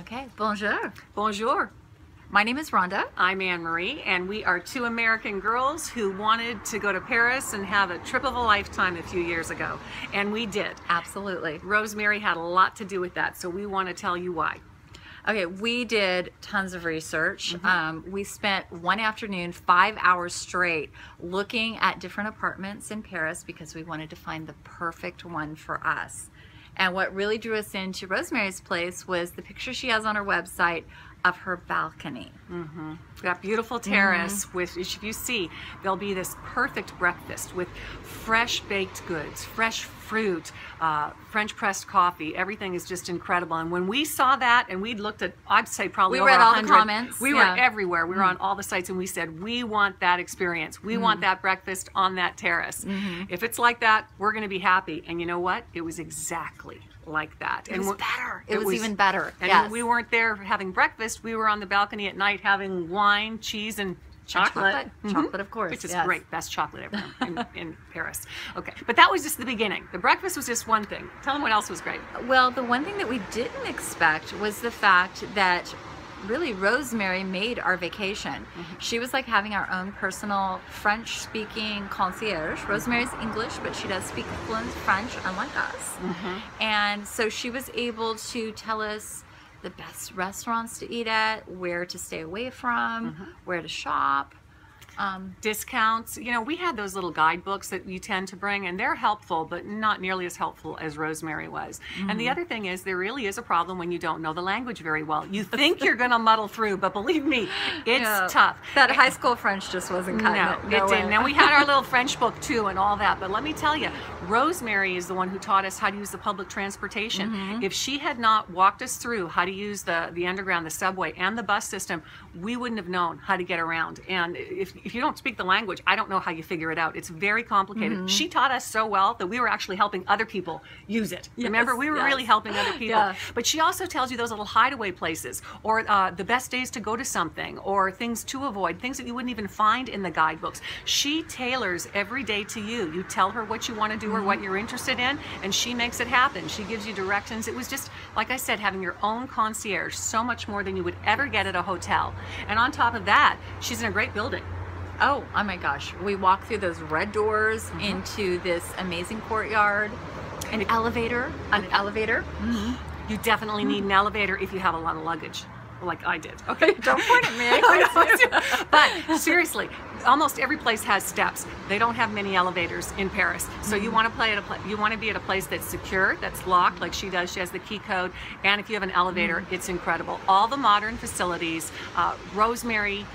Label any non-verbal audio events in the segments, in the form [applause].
Okay, bonjour. Bonjour. My name is Rhonda. I'm Anne Marie, and we are two American girls who wanted to go to Paris and have a trip of a lifetime a few years ago. And we did. Absolutely. Rosemary had a lot to do with that, so we want to tell you why. Okay, we did tons of research. Mm-hmm. Um, we spent one afternoon, five hours straight, looking at different apartments in Paris because we wanted to find the perfect one for us. And what really drew us into Rosemary's place was the picture she has on her website of her balcony. Mm-hmm. That beautiful terrace mm-hmm. with, if you see, there'll be this perfect breakfast with fresh baked goods, fresh fruit, uh, French pressed coffee. Everything is just incredible. And when we saw that, and we looked at, I'd say probably we read all the comments. We yeah. were everywhere. We were mm-hmm. on all the sites, and we said we want that experience. We want mm-hmm. that breakfast on that terrace. Mm-hmm. If it's like that, we're going to be happy. And you know what? It was exactly like that. It and was better. It, it was, was, even better. And yes. we weren't there having breakfast. We were on the balcony at night having wine, cheese, and chocolate. Chocolate, mm-hmm. chocolate of course. Which is yes. great. Best chocolate ever in, in, Paris. Okay. But that was just the beginning. The breakfast was just one thing. Tell them what else was great. Well, the one thing that we didn't expect was the fact that really Rosemary made our vacation. Mm-hmm. She was like having our own personal French speaking concierge. Mm-hmm. Rosemary's English, but she does speak fluent French, unlike us. Mm-hmm. And so she was able to tell us the best restaurants to eat at, where to stay away from, mm-hmm. where to shop um, discounts. You know, we had those little guidebooks that you tend to bring, and they're helpful, but not nearly as helpful as Rosemary was. Mm-hmm. And the mm-hmm. other thing is, there really is a problem when you don't know the language very well. You think you're going to muddle through, but believe me, it's yeah. tough. That high school French just wasn't cutting no, it. No, it didn't. And we had our little French book too, and all that. But let me tell you, Rosemary is the one who taught us how to use the public transportation. Mm-hmm. If she had not walked us through how to use the the underground, the subway, and the bus system, we wouldn't have known how to get around. And if if you don't speak the language, I don't know how you figure it out. It's very complicated. Mm-hmm. She taught us so well that we were actually helping other people use it. Yes, Remember, we were yes. really helping other people. Yeah. But she also tells you those little hideaway places, or uh, the best days to go to something, or things to avoid, things that you wouldn't even find in the guidebooks. She tailors every day to you. You tell her what you want to do mm-hmm. or what mm-hmm. you're interested in, and she makes it happen. She gives you directions. It was just, like I said, having your own concierge, so much more than you would ever get at a hotel. And on top of that, she's in a great building. Oh, oh my gosh. We walk through those red doors mm-hmm. into this amazing courtyard. An elevator. An elevator. Mm-hmm. You definitely need an elevator if you have a lot of luggage like I did. Okay, [laughs] don't point at me. but seriously, almost every place has steps. They don't have many elevators in Paris, so mm-hmm. you want to play at a pla- you want to be at a place that's secure, that's locked, like she does. She has the key code, and if you have an elevator, mm-hmm. it's incredible. All the modern facilities. Uh, Rosemary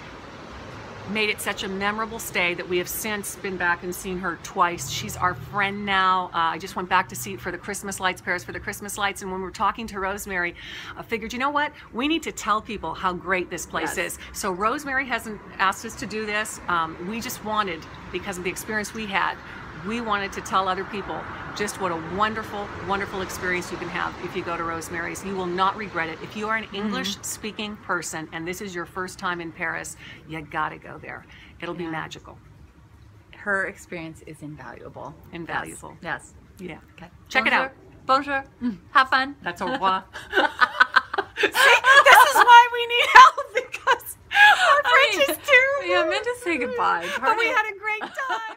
made it such a memorable stay that we have since been back and seen her twice. She's our friend now. Uh, I just went back to see it for the Christmas lights, Paris for the Christmas lights, and when we were talking to Rosemary, I figured, you know what? We need to tell people how great this place yes. is. So Rosemary hasn't asked us to do this. Um, we just wanted, because of the experience we had, we wanted to tell other people just what a wonderful, wonderful experience you can have if you go to Rosemary's. You will not regret it. If you are an mm-hmm. English speaking person and this is your first time in Paris, you gotta go there. It'll yeah. be magical. Her experience is invaluable. Invaluable. Yes. yes. Yeah. Okay. Check Bonjour. it out. Bonjour. Mm. Have fun. That's au [laughs] revoir. See, this is why we need help because our French I mean, is too. Yeah, I meant to say goodbye. But we had a great time.